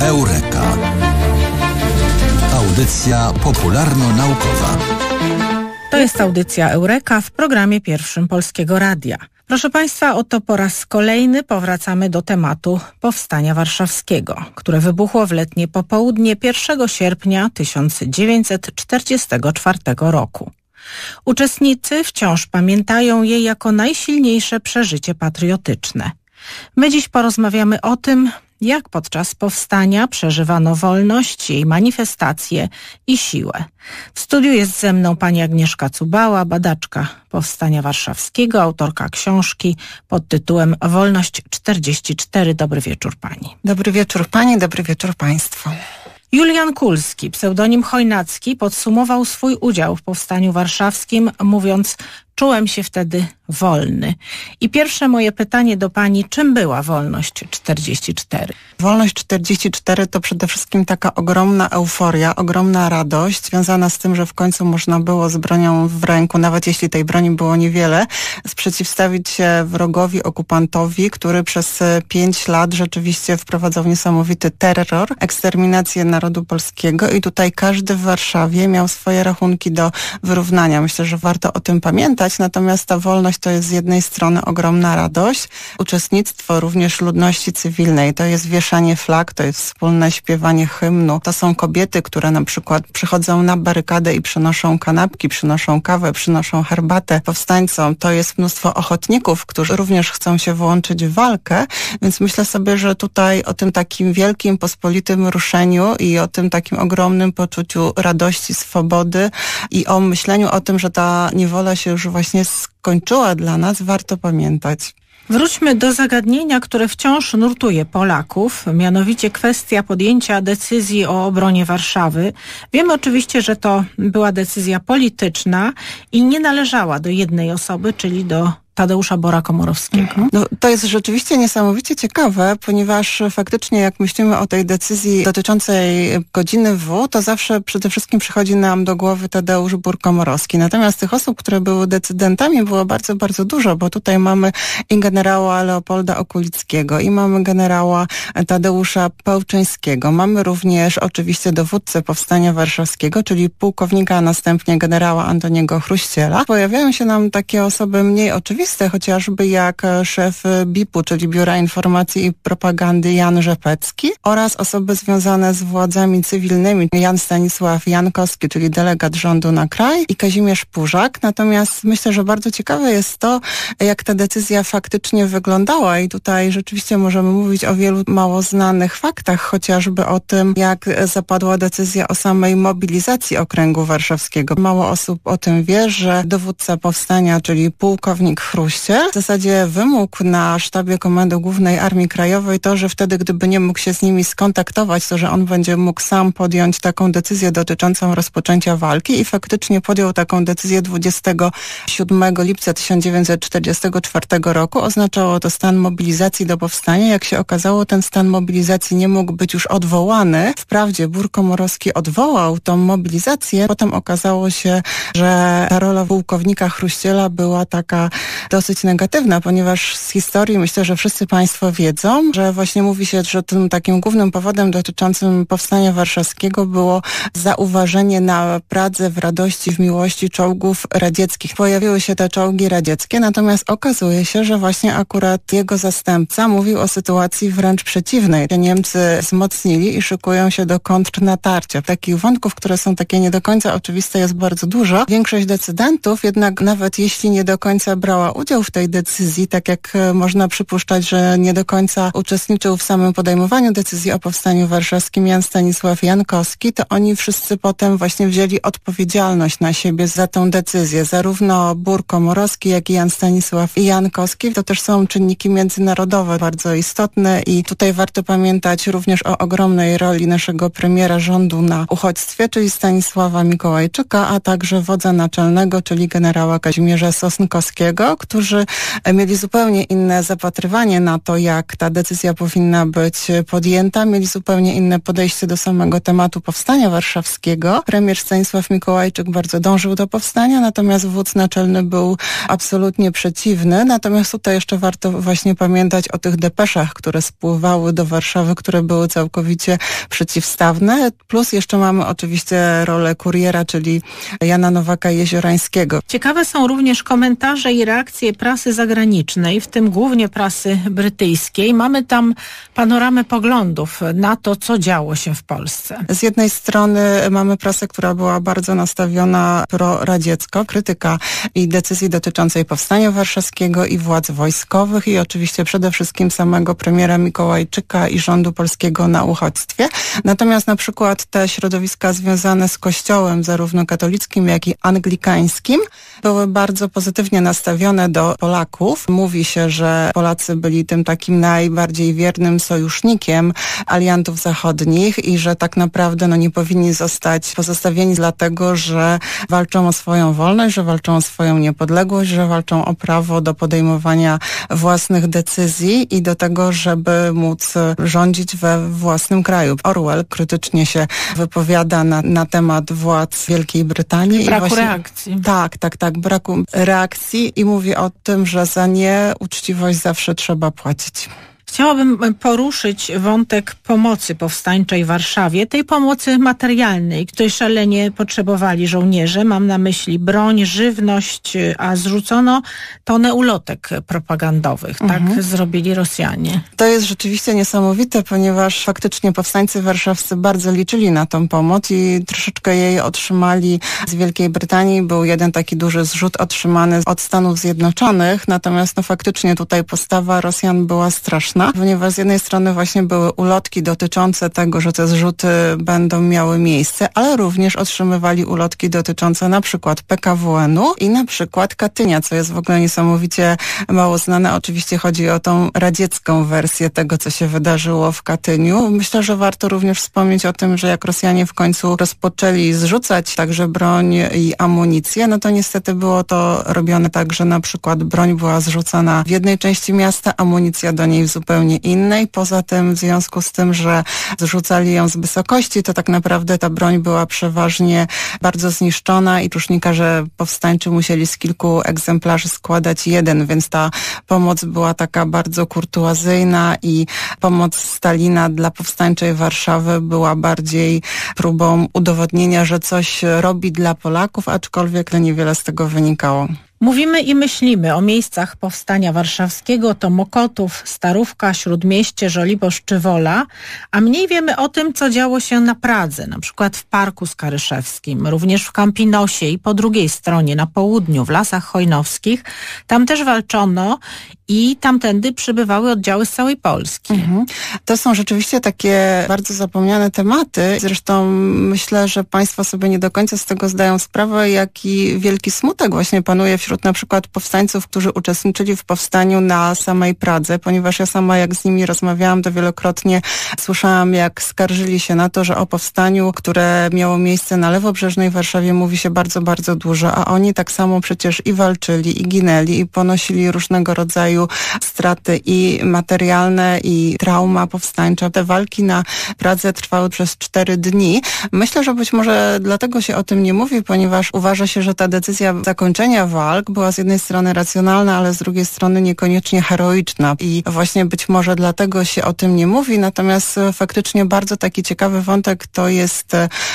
Eureka. Audycja popularno-naukowa. To jest audycja Eureka w programie pierwszym Polskiego Radia. Proszę Państwa, oto po raz kolejny powracamy do tematu Powstania Warszawskiego, które wybuchło w letnie popołudnie 1 sierpnia 1944 roku. Uczestnicy wciąż pamiętają je jako najsilniejsze przeżycie patriotyczne. My dziś porozmawiamy o tym, jak podczas powstania przeżywano wolność, jej manifestacje i siłę. W studiu jest ze mną pani Agnieszka Cubała, badaczka Powstania Warszawskiego, autorka książki pod tytułem Wolność 44. Dobry wieczór pani. Dobry wieczór pani, dobry wieczór państwu. Julian Kulski, pseudonim Chojnacki, podsumował swój udział w Powstaniu Warszawskim, mówiąc Czułem się wtedy wolny. I pierwsze moje pytanie do pani, czym była wolność 44? Wolność 44 to przede wszystkim taka ogromna euforia, ogromna radość związana z tym, że w końcu można było z bronią w ręku, nawet jeśli tej broni było niewiele, sprzeciwstawić się wrogowi, okupantowi, który przez pięć lat rzeczywiście wprowadzał niesamowity terror, eksterminację narodu polskiego i tutaj każdy w Warszawie miał swoje rachunki do wyrównania. Myślę, że warto o tym pamiętać natomiast ta wolność to jest z jednej strony ogromna radość, uczestnictwo również ludności cywilnej, to jest wieszanie flag, to jest wspólne śpiewanie hymnu, to są kobiety, które na przykład przychodzą na barykadę i przynoszą kanapki, przynoszą kawę, przynoszą herbatę powstańcom, to jest mnóstwo ochotników, którzy również chcą się włączyć w walkę, więc myślę sobie, że tutaj o tym takim wielkim, pospolitym ruszeniu i o tym takim ogromnym poczuciu radości, swobody i o myśleniu o tym, że ta niewola się już właśnie skończyła dla nas, warto pamiętać. Wróćmy do zagadnienia, które wciąż nurtuje Polaków, mianowicie kwestia podjęcia decyzji o obronie Warszawy. Wiemy oczywiście, że to była decyzja polityczna i nie należała do jednej osoby, czyli do Tadeusza Bora Komorowskiego. Mhm. No, to jest rzeczywiście niesamowicie ciekawe, ponieważ faktycznie jak myślimy o tej decyzji dotyczącej godziny W, to zawsze przede wszystkim przychodzi nam do głowy Tadeusz Bór Komorowski. Natomiast tych osób, które były decydentami było bardzo, bardzo dużo, bo tutaj mamy i generała Leopolda Okulickiego, i mamy generała Tadeusza Pełczyńskiego. Mamy również oczywiście dowódcę Powstania Warszawskiego, czyli pułkownika, a następnie generała Antoniego Chruściela. Pojawiają się nam takie osoby mniej oczywiste, oczywiste, chociażby jak e, szef BIP-u, czyli Biura Informacji i Propagandy Jan Rzepecki oraz osoby związane z władzami cywilnymi Jan Stanisław Jankowski, czyli delegat rządu na kraj i Kazimierz Purzak. Natomiast myślę, że bardzo ciekawe jest to, jak ta decyzja faktycznie wyglądała i tutaj rzeczywiście możemy mówić o wielu mało znanych faktach, chociażby o tym, jak zapadła decyzja o samej mobilizacji okręgu warszawskiego. Mało osób o tym wie, że dowódca powstania, czyli pułkownik Chruście w zasadzie wymógł na sztabie Komendy Głównej Armii Krajowej to, że wtedy, gdyby nie mógł się z nimi skontaktować, to że on będzie mógł sam podjąć taką decyzję dotyczącą rozpoczęcia walki i faktycznie podjął taką decyzję 27 lipca 1944 roku. Oznaczało to stan mobilizacji do powstania. Jak się okazało, ten stan mobilizacji nie mógł być już odwołany. Wprawdzie Bór Komorowski odwołał tą mobilizację. Potem okazało się, że rola pułkownika Chruściela była taka dosyć negatywna, ponieważ z historii myślę, że wszyscy Państwo wiedzą, że właśnie mówi się, że tym takim głównym powodem dotyczącym powstania warszawskiego było zauważenie na Pradze w radości, w miłości czołgów radzieckich. Pojawiły się te czołgi radzieckie, natomiast okazuje się, że właśnie akurat jego zastępca mówił o sytuacji wręcz przeciwnej. Niemcy wzmocnili i szykują się do kontrnatarcia. Takich wątków, które są takie nie do końca oczywiste jest bardzo dużo. Większość decydentów jednak nawet jeśli nie do końca brała udział w tej decyzji, tak jak e, można przypuszczać, że nie do końca uczestniczył w samym podejmowaniu decyzji o powstaniu warszawskim Jan Stanisław Jankowski, to oni wszyscy potem właśnie wzięli odpowiedzialność na siebie za tę decyzję. Zarówno Bór Komorowski, jak i Jan Stanisław Jankowski. To też są czynniki międzynarodowe bardzo istotne i tutaj warto pamiętać również o ogromnej roli naszego premiera rządu na uchodźstwie, czyli Stanisława Mikołajczyka, a także wodza naczelnego, czyli generała Kazimierza Sosnkowskiego, którzy mieli zupełnie inne zapatrywanie na to, jak ta decyzja powinna być podjęta, mieli zupełnie inne podejście do samego tematu powstania warszawskiego. Premier Stanisław Mikołajczyk bardzo dążył do powstania, natomiast wódz naczelny był absolutnie przeciwny. Natomiast tutaj jeszcze warto właśnie pamiętać o tych depeszach, które spływały do Warszawy, które były całkowicie przeciwstawne. Plus jeszcze mamy oczywiście rolę kuriera, czyli Jana Nowaka Jeziorańskiego. Ciekawe są również komentarze i reakcje prasy zagranicznej, w tym głównie prasy brytyjskiej. Mamy tam panoramę poglądów na to, co działo się w Polsce. Z jednej strony mamy prasę, która była bardzo nastawiona proradziecko, krytyka i decyzji dotyczącej powstania warszawskiego i władz wojskowych i oczywiście przede wszystkim samego premiera Mikołajczyka i rządu polskiego na uchodźstwie. Natomiast na przykład te środowiska związane z kościołem, zarówno katolickim, jak i anglikańskim, były bardzo pozytywnie nastawione do Polaków. Mówi się, że Polacy byli tym takim najbardziej wiernym sojusznikiem aliantów zachodnich i że tak naprawdę no, nie powinni zostać pozostawieni dlatego, że walczą o swoją wolność, że walczą o swoją niepodległość, że walczą o prawo do podejmowania własnych decyzji i do tego, żeby móc rządzić we własnym kraju. Orwell krytycznie się wypowiada na, na temat władz Wielkiej Brytanii. Braku właśnie, reakcji. Tak, tak, tak, braku reakcji i mówi o tym, że za nieuczciwość zawsze trzeba płacić. Chciałabym poruszyć wątek pomocy powstańczej w Warszawie, tej pomocy materialnej, której szalenie potrzebowali żołnierze. Mam na myśli broń, żywność, a zrzucono tonę ulotek propagandowych. Tak mhm. Tak zrobili Rosjanie. To jest rzeczywiście niesamowite, ponieważ faktycznie powstańcy warszawscy bardzo liczyli na tą pomoc i troszeczkę jej otrzymali z Wielkiej Brytanii. Był jeden taki duży zrzut otrzymany od Stanów Zjednoczonych, natomiast no faktycznie tutaj postawa Rosjan była straszna ponieważ z jednej strony właśnie były ulotki dotyczące tego, że te zrzuty będą miały miejsce, ale również otrzymywali ulotki dotyczące na przykład PKWN-u i na przykład Katynia, co jest w ogóle niesamowicie mało znane. Oczywiście chodzi o tą radziecką wersję tego, co się wydarzyło w Katyniu. Myślę, że warto również wspomnieć o tym, że jak Rosjanie w końcu rozpoczęli zrzucać także broń i amunicję, no to niestety było to robione tak, że na przykład broń była zrzucana w jednej części miasta, amunicja do niej w zupełnie zupełnie innej. Poza tym w związku z tym, że zrzucali ją z wysokości, to tak naprawdę ta broń była przeważnie bardzo zniszczona i tusznikarze powstańczy musieli z kilku egzemplarzy składać jeden, więc ta pomoc była taka bardzo kurtuazyjna i pomoc Stalina dla powstańczej Warszawy była bardziej próbą udowodnienia, że coś robi dla Polaków, aczkolwiek niewiele z tego wynikało. Mówimy i myślimy o miejscach powstania warszawskiego, to Mokotów, Starówka, Śródmieście, Żoliborz czy Wola, a mniej wiemy o tym, co działo się na Pradze, na przykład w Parku Skaryszewskim, również w Kampinosie i po drugiej stronie, na południu, w Lasach Chojnowskich. Tam też walczono i tamtędy przybywały oddziały z całej Polski. Mhm. To są rzeczywiście takie bardzo zapomniane tematy. Zresztą myślę, że Państwo sobie nie do końca z tego zdają sprawę, jaki wielki smutek właśnie panuje wśród na przykład powstańców, którzy uczestniczyli w powstaniu na samej Pradze, ponieważ ja sama jak z nimi rozmawiałam, to wielokrotnie słyszałam, jak skarżyli się na to, że o powstaniu, które miało miejsce na lewobrzeżnej Warszawie mówi się bardzo, bardzo dużo, a oni tak samo przecież i walczyli, i ginęli, i ponosili różnego rodzaju straty i materialne, i trauma powstańcza. Te walki na Pradze trwały przez cztery dni. Myślę, że być może dlatego się o tym nie mówi, ponieważ uważa się, że ta decyzja zakończenia walk była z jednej strony racjonalna, ale z drugiej strony niekoniecznie heroiczna. I właśnie być może dlatego się o tym nie mówi. Natomiast faktycznie bardzo taki ciekawy wątek to jest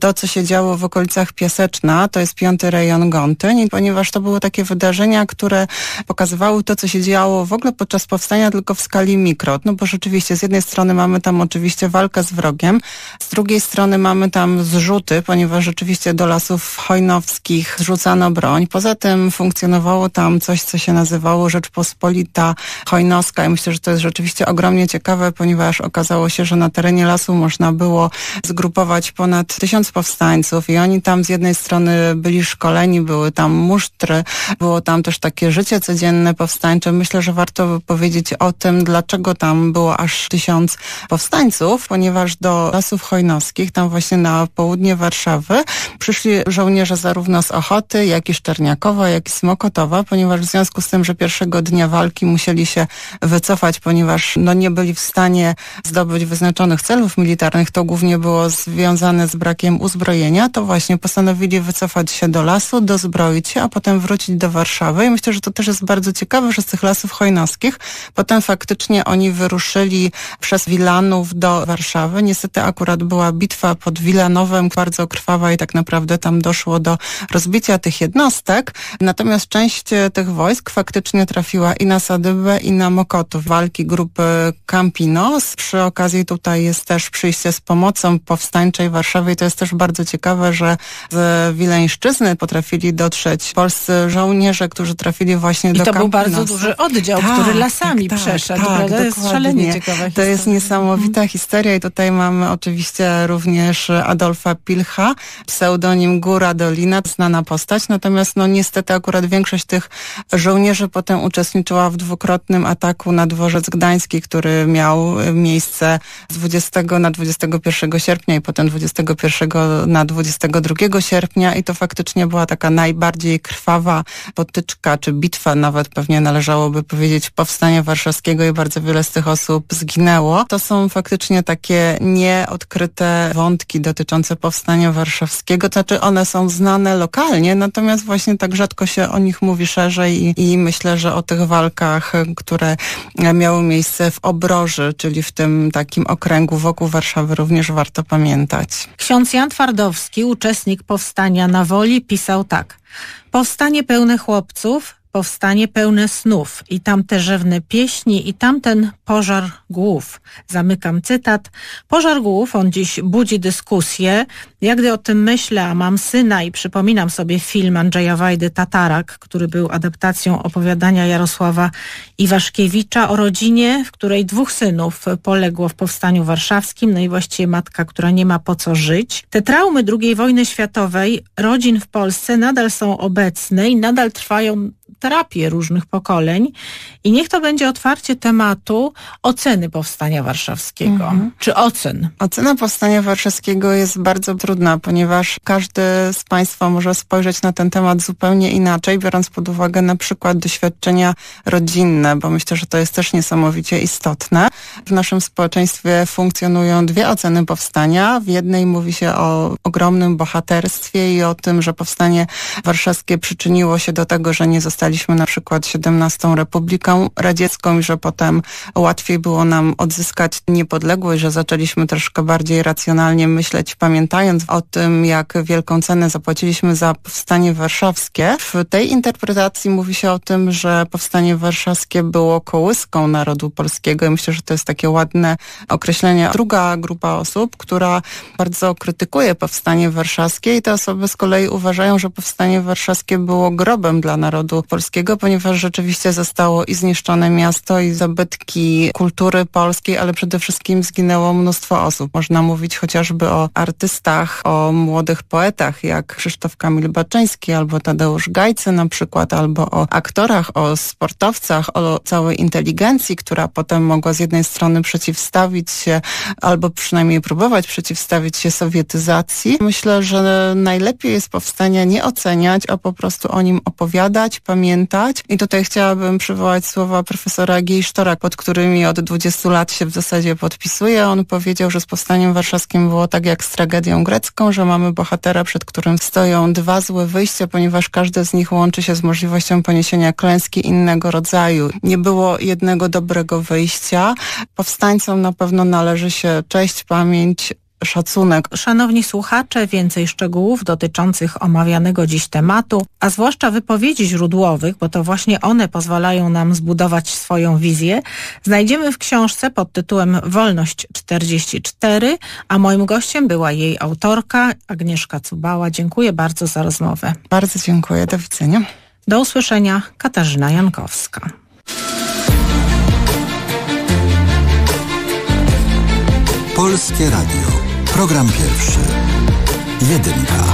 to, co się działo w okolicach Piaseczna. To jest piąty rejon Gontyń, ponieważ to były takie wydarzenia, które pokazywały to, co się działo w ogóle podczas powstania tylko w skali mikro, no bo rzeczywiście z jednej strony mamy tam oczywiście walkę z wrogiem, z drugiej strony mamy tam zrzuty, ponieważ rzeczywiście do lasów hojnowskich zrzucano broń. Poza tym funkcjonowało tam coś, co się nazywało Rzeczpospolita Hojnowska i myślę, że to jest rzeczywiście ogromnie ciekawe, ponieważ okazało się, że na terenie lasu można było zgrupować ponad tysiąc powstańców i oni tam z jednej strony byli szkoleni, były tam musztry, było tam też takie życie codzienne powstańcze. Myślę, że że warto powiedzieć o tym, dlaczego tam było aż tysiąc powstańców, ponieważ do Lasów Chojnowskich, tam właśnie na południe Warszawy, przyszli żołnierze zarówno z Ochoty, jak i Szczerniakowa, jak i Smokotowa, ponieważ w związku z tym, że pierwszego dnia walki musieli się wycofać, ponieważ no, nie byli w stanie zdobyć wyznaczonych celów militarnych, to głównie było związane z brakiem uzbrojenia, to właśnie postanowili wycofać się do lasu, dozbroić się, a potem wrócić do Warszawy. I myślę, że to też jest bardzo ciekawe, że z tych lasów chojnowskich potem faktycznie oni wyruszyli przez Wilanów do Warszawy. Niestety akurat była bitwa pod Wilanowem, bardzo krwawa i tak naprawdę tam doszło do rozbicia tych jednostek. Natomiast część tych wojsk faktycznie trafiła i na Sadybę, i na Mokotów. Walki grupy Campinos. Przy okazji tutaj jest też przyjście z pomocą powstańczej Warszawy i to jest też bardzo ciekawe, że z Wileńszczyzny potrafili dotrzeć polscy żołnierze, którzy trafili właśnie I do to Campinos. był bardzo duży oddział, Tak, który lasami tak, przeszedł. tak, prawda? To jest dokładnie. szalenie ciekawa To historia. jest niesamowita historia i tutaj mamy oczywiście również Adolfa Pilcha, pseudonim Góra Dolina, znana postać, natomiast no niestety akurat większość tych żołnierzy potem uczestniczyła w dwukrotnym ataku na dworzec gdański, który miał miejsce z 20 na 21 sierpnia i potem 21 na 22 sierpnia i to faktycznie była taka najbardziej krwawa potyczka, czy bitwa nawet pewnie należałoby powiedzieć powstania warszawskiego i bardzo wiele z tych osób zginęło. To są faktycznie takie nieodkryte wątki dotyczące powstania warszawskiego, to znaczy one są znane lokalnie, natomiast właśnie tak rzadko się o nich mówi szerzej i, i myślę, że o tych walkach, które miały miejsce w Obroży, czyli w tym takim okręgu wokół Warszawy również warto pamiętać. Ksiądz Jan Twardowski, uczestnik powstania na Woli, pisał tak. Powstanie pełne chłopców, powstanie pełne snów i tamte rzewne pieśni i tamten pożar głów. Zamykam cytat. Pożar głów, on dziś budzi dyskusję. Ja gdy o tym myślę, a mam syna i przypominam sobie film Andrzeja Wajdy Tatarak, który był adaptacją opowiadania Jarosława Iwaszkiewicza o rodzinie, w której dwóch synów poległo w powstaniu warszawskim, no i właściwie matka, która nie ma po co żyć. Te traumy II wojny światowej rodzin w Polsce nadal są obecne i nadal trwają terapie różnych pokoleń i niech to będzie otwarcie tematu oceny powstania warszawskiego, Mhm. czy ocen. Ocena powstania warszawskiego jest bardzo trudna, ponieważ każdy z Państwa może spojrzeć na ten temat zupełnie inaczej, biorąc pod uwagę na przykład doświadczenia rodzinne, bo myślę, że to jest też niesamowicie istotne. W naszym społeczeństwie funkcjonują dwie oceny powstania. W jednej mówi się o ogromnym bohaterstwie i o tym, że powstanie warszawskie przyczyniło się do tego, że nie zostaliśmy na przykład 17 Republiką Radziecką i że potem łatwiej było nam odzyskać niepodległość, że zaczęliśmy troszkę bardziej racjonalnie myśleć, pamiętając o tym, jak wielką cenę zapłaciliśmy za powstanie warszawskie. W tej interpretacji mówi się o tym, że powstanie warszawskie było kołyską narodu polskiego i myślę, że to jest takie ładne określenie. Druga grupa osób, która bardzo krytykuje powstanie warszawskie i te osoby z kolei uważają, że powstanie warszawskie było grobem dla narodu polskiego, ponieważ rzeczywiście zostało i zniszczone miasto i zabytki kultury polskiej, ale przede wszystkim zginęło mnóstwo osób. Można mówić chociażby o artystach, o młodych poetach jak Krzysztof Kamil Baczyński albo Tadeusz Gajcy na przykład, albo o aktorach, o sportowcach, o całej inteligencji, która potem mogła z jednej strony przeciwstawić się albo przynajmniej próbować przeciwstawić się sowietyzacji. Myślę, że najlepiej jest powstania nie oceniać, a po prostu o nim opowiadać, pamiętać. I tutaj chciałabym przywołać słowa profesora Giejsztora, pod którymi od 20 lat się w zasadzie podpisuje. On powiedział, że z powstaniem warszawskim było tak jak z tragedią grecką, że mamy bohatera, przed którym stoją dwa złe wyjścia, ponieważ każde z nich łączy się z możliwością poniesienia klęski innego rodzaju. Nie było jednego dobrego wyjścia. Powstańcom na pewno należy się cześć, pamięć, szacunek. Szanowni słuchacze, więcej szczegółów dotyczących omawianego dziś tematu, a zwłaszcza wypowiedzi źródłowych, bo to właśnie one pozwalają nam zbudować swoją wizję, znajdziemy w książce pod tytułem Wolność 44, a moim gościem była jej autorka Agnieszka Cubała. Dziękuję bardzo za rozmowę. Bardzo dziękuję. Do widzenia. Do usłyszenia. Katarzyna Jankowska. Polskie Radio. Program pierwszy. Jedynka.